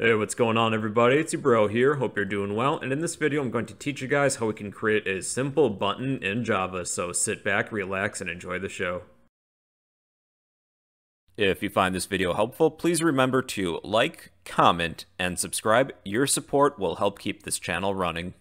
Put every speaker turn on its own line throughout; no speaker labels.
Hey, what's going on everybody? It's your bro here, hope you're doing well, and in this video I'm going to teach you guys how we can create a simple button in Java, so sit back, relax, and enjoy the show. If you find this video helpful, please remember to like, comment, and subscribe. Your support will help keep this channel running.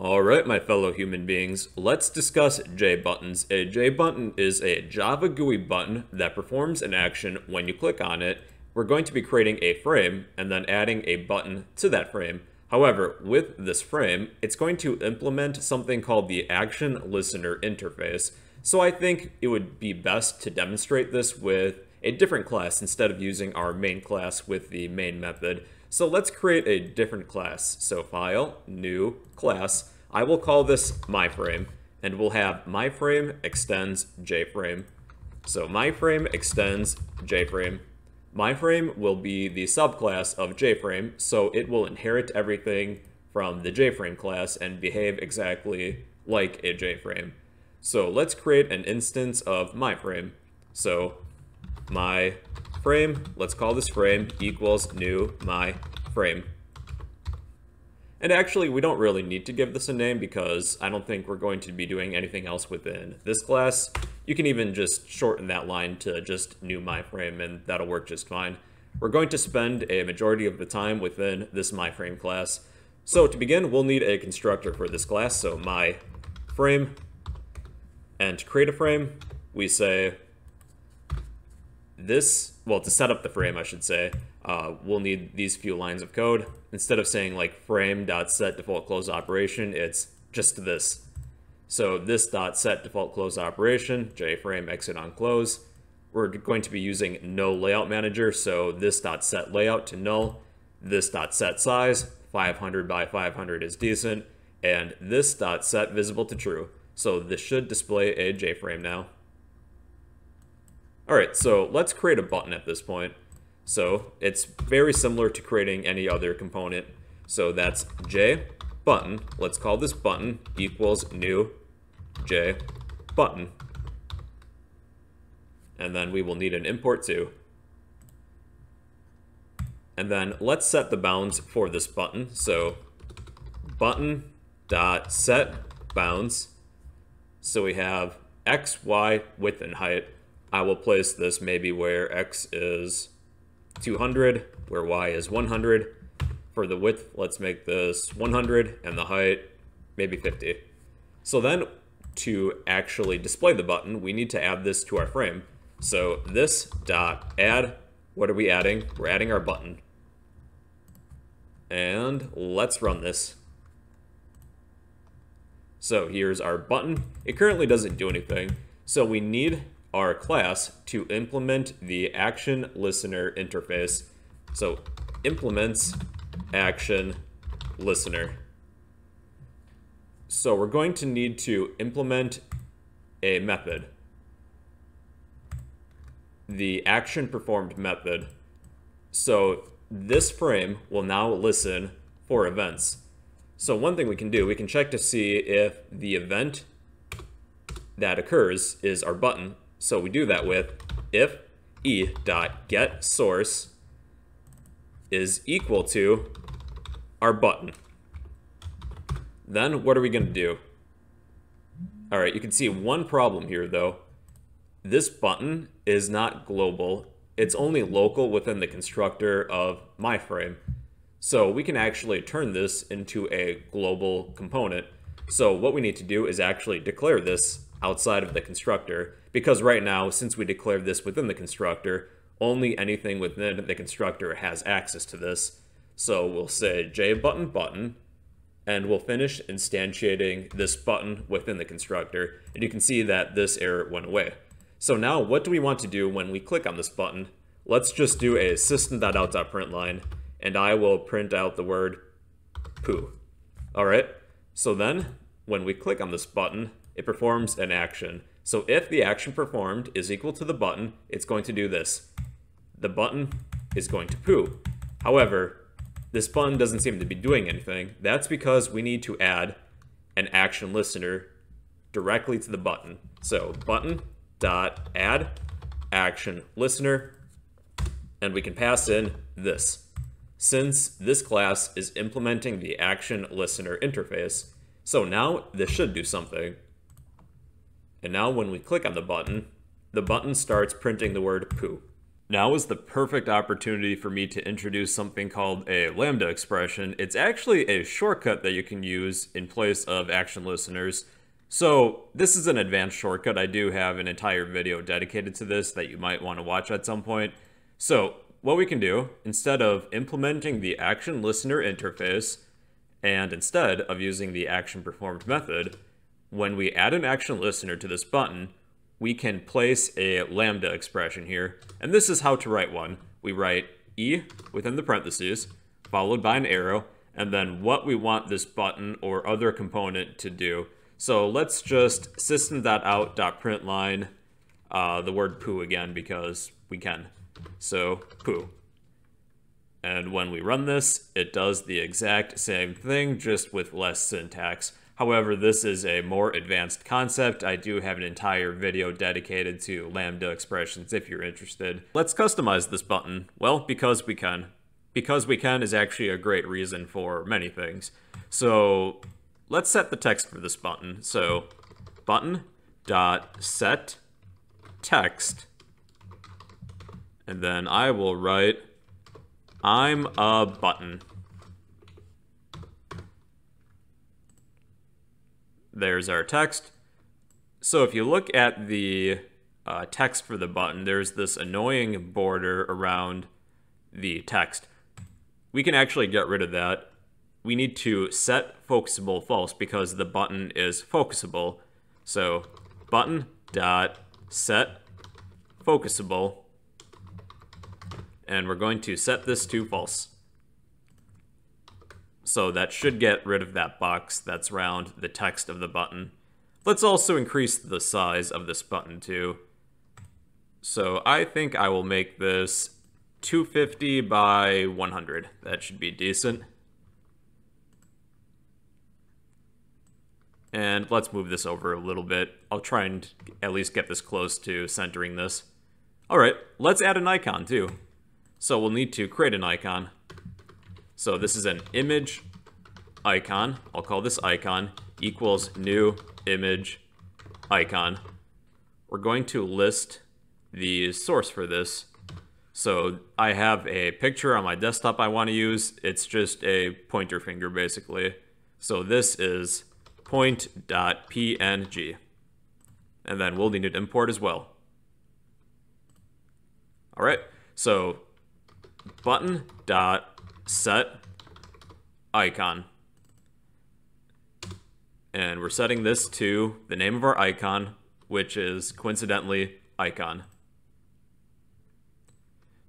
Alright, my fellow human beings, let's discuss JButtons. A JButton is a Java GUI button that performs an action when you click on it, we're going to be creating a frame and then adding a button to that frame. However, with this frame, it's going to implement something called the Action Listener interface. So I think it would be best to demonstrate this with a different class instead of using our main class with the main method. So let's create a different class. So file, new, class. I will call this myFrame, and we'll have myFrame extends JFrame. So myFrame extends JFrame. MyFrame will be the subclass of JFrame, so it will inherit everything from the JFrame class and behave exactly like a JFrame. So let's create an instance of MyFrame. So my frame, let's call this frame equals new my frame. And actually, we don't really need to give this a name because I don't think we're going to be doing anything else within this class. You can even just shorten that line to just new myFrame and that'll work just fine. We're going to spend a majority of the time within this myFrame class. So to begin, we'll need a constructor for this class, so my frame. And create a frame, we say this, well, to set up the frame, I should say, uh, we'll need these few lines of code. Instead of saying like frame.set default close operation, it's just this. So this dot set default close operation, jframe exit on close. We're going to be using no layout manager, so this dot set layout to null, this dot set size, 500 by 500 is decent, and this dot set visible to true. So this should display a JFrame now. All right, so let's create a button at this point. So it's very similar to creating any other component. So that's J button. Let's call this button equals new J button. And then we will need an import too. And then let's set the bounds for this button. So button dot set bounds. So we have x, y, width, and height. I will place this maybe where x is 200, where y is 100. For the width, let's make this 100, and the height, maybe 50. So then, to actually display the button, we need to add this to our frame. So this dot add, what are we adding? We're adding our button. And let's run this. So here's our button. It currently doesn't do anything. So we need our class to implement the action listener interface. So implements action listener. So we're going to need to implement a method. The action performed method. So this frame will now listen for events. So one thing we can do, we can check to see if the event that occurs is our button. So we do that with if e dot get source is equal to our button. Then what are we going to do? All right, you can see one problem here though. This button is not global. It's only local within the constructor of myFrame. So we can actually turn this into a global component. So what we need to do is actually declare this outside of the constructor because right now, since we declared this within the constructor, only anything within the constructor has access to this. So we'll say jButton button, button and we'll finish instantiating this button within the constructor. And you can see that this error went away. So now what do we want to do when we click on this button? Let's just do a system.out.println, and I will print out the word poo. All right, so then when we click on this button, it performs an action. So if the action performed is equal to the button, it's going to do this. The button is going to poo. However, this button doesn't seem to be doing anything. That's because we need to add an action listener directly to the button. So button dot add action listener, and we can pass in this. since this class is implementing the action listener interface. So now this should do something. And now when we click on the button, the button starts printing the word poo. Now is the perfect opportunity for me to introduce something called a lambda expression. It's actually a shortcut that you can use in place of action listeners. So this is an advanced shortcut. I do have an entire video dedicated to this that you might want to watch at some point. So what we can do, instead of implementing the action listener interface, and instead of using the action performed method, when we add an action listener to this button, we can place a lambda expression here. And this is how to write one. We write E within the parentheses, followed by an arrow, and then what we want this button or other component to do. So let's just system.out.println uh, the word poo again because we can. So poo. And when we run this, it does the exact same thing, just with less syntax. However, this is a more advanced concept. I do have an entire video dedicated to Lambda expressions if you're interested. Let's customize this button. Well, because we can. Because we can is actually a great reason for many things. So let's set the text for this button. So button dot set text and then I will write I'm a button. There's our text. So if you look at the uh, text for the button, there's this annoying border around the text. We can actually get rid of that. We need to set focusable false because the button is focusable. So button dot set focusable and we're going to set this to false. So that should get rid of that box that's around the text of the button. Let's also increase the size of this button too. So I think I will make this 250 by 100. That should be decent. And let's move this over a little bit. I'll try and at least get this close to centering this. All right, let's add an icon too. So we'll need to create an icon. So this is an image icon. I'll call this icon equals new image icon. We're going to list the source for this. So I have a picture on my desktop I want to use. It's just a pointer finger basically. So this is point.png. And then we'll need to import as well. All right, so button dot set icon. And we're setting this to the name of our icon, which is coincidentally icon.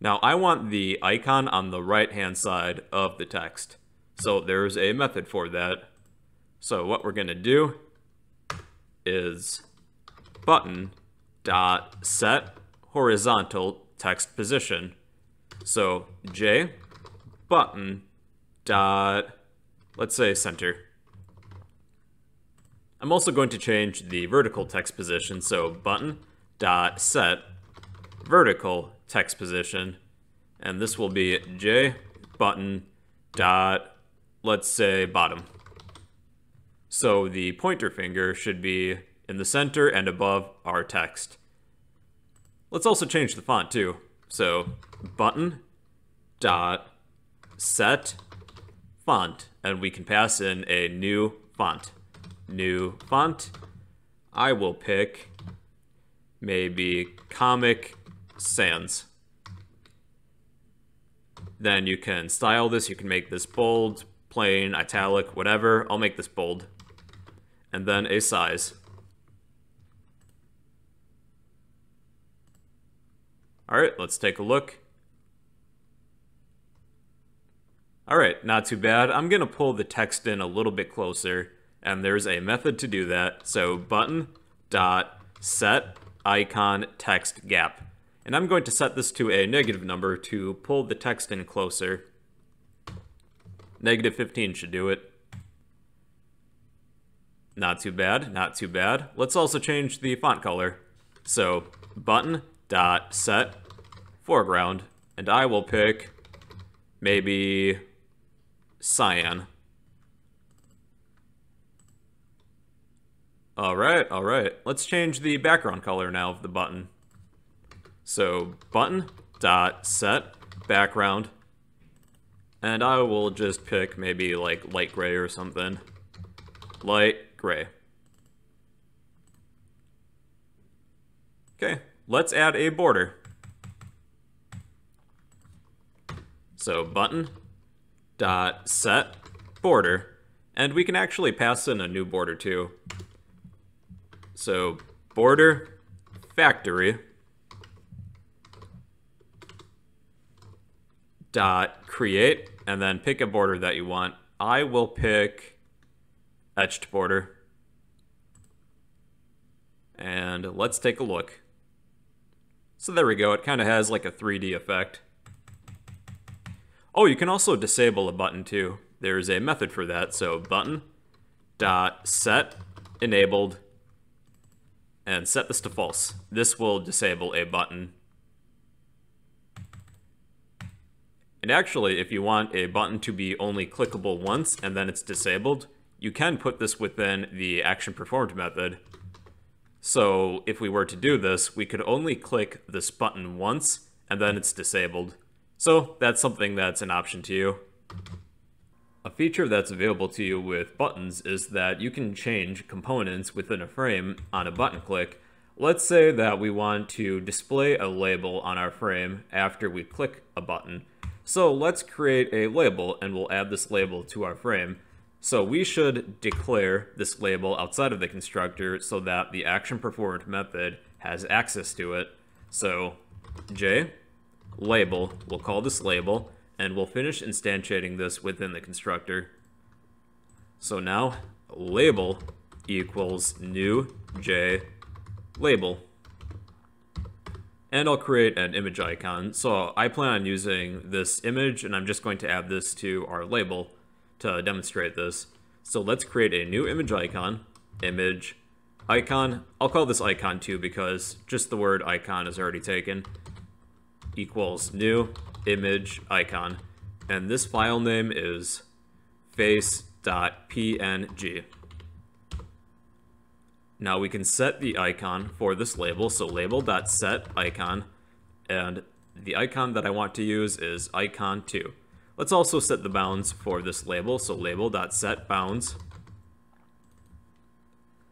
Now I want the icon on the right hand side of the text. So there's a method for that. So what we're gonna do is button dot set horizontal text position so J button dot, let's say center. I'm also going to change the vertical text position. So button dot set vertical text position. And this will be J button dot, let's say bottom. So the pointer finger should be in the center and above our text. Let's also change the font too. So button dot set font, and we can pass in a new font. New font. I will pick maybe Comic Sans. Then you can style this. You can make this bold, plain, italic, whatever. I'll make this bold. And then a size. All right, let's take a look. All right, not too bad. I'm gonna pull the text in a little bit closer and there's a method to do that. So button dot set icon text gap. And I'm going to set this to a negative number to pull the text in closer. Negative 15 should do it. Not too bad, not too bad. Let's also change the font color. So button dot set foreground, and I will pick maybe cyan. All right, all right. Let's change the background color now of the button. So button dot set background, and I will just pick maybe like light gray or something. Light gray. Okay, let's add a border. So button dot set border, and we can actually pass in a new border too. So border factory dot create and then pick a border that you want. I will pick etched border. And let's take a look. So there we go, it kind of has like a 3D effect. Oh, you can also disable a button too. There's a method for that, so button dot set enabled and set this to false. This will disable a button. And actually, if you want a button to be only clickable once and then it's disabled, you can put this within the action performed method. So if we were to do this, we could only click this button once, and then it's disabled. So that's something that's an option to you. A feature that's available to you with buttons is that you can change components within a frame on a button click. Let's say that we want to display a label on our frame after we click a button. So let's create a label and we'll add this label to our frame. So we should declare this label outside of the constructor so that the action performed method has access to it. So j label, we'll call this label, and we'll finish instantiating this within the constructor. So now label equals new j label. And I'll create an image icon. So I plan on using this image and I'm just going to add this to our label to demonstrate this. So let's create a new image icon, image icon. I'll call this icon too because just the word icon is already taken. Equals new image icon. And this file name is face.png. Now we can set the icon for this label, so label.set icon, and the icon that I want to use is icon2. Let's also set the bounds for this label, so label.set bounds.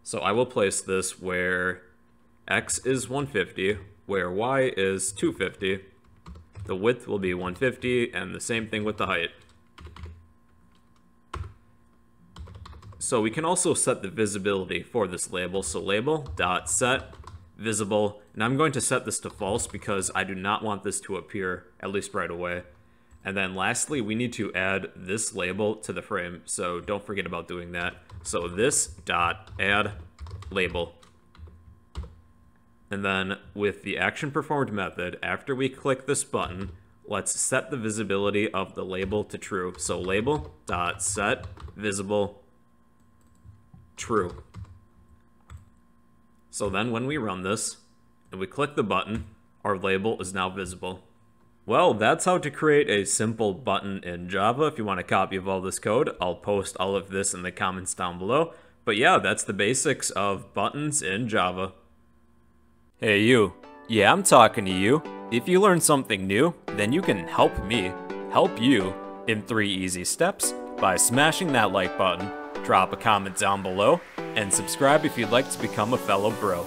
So I will place this where x is 150, where y is 250. The width will be 150, and the same thing with the height. So we can also set the visibility for this label. So label.set visible, and I'm going to set this to false because I do not want this to appear, at least right away. And then lastly, we need to add this label to the frame, so don't forget about doing that. So this dot add label. And then with the action performed method, after we click this button, let's set the visibility of the label to true. So label dot set visible true. So then when we run this, and we click the button, our label is now visible. Well, that's how to create a simple button in Java. If you want a copy of all this code, I'll post all of this in the comments down below. But yeah, that's the basics of buttons in Java. Hey you. Yeah, I'm talking to you. If you learn something new, then you can help me help you in three easy steps by smashing that like button, drop a comment down below, and subscribe if you'd like to become a fellow bro.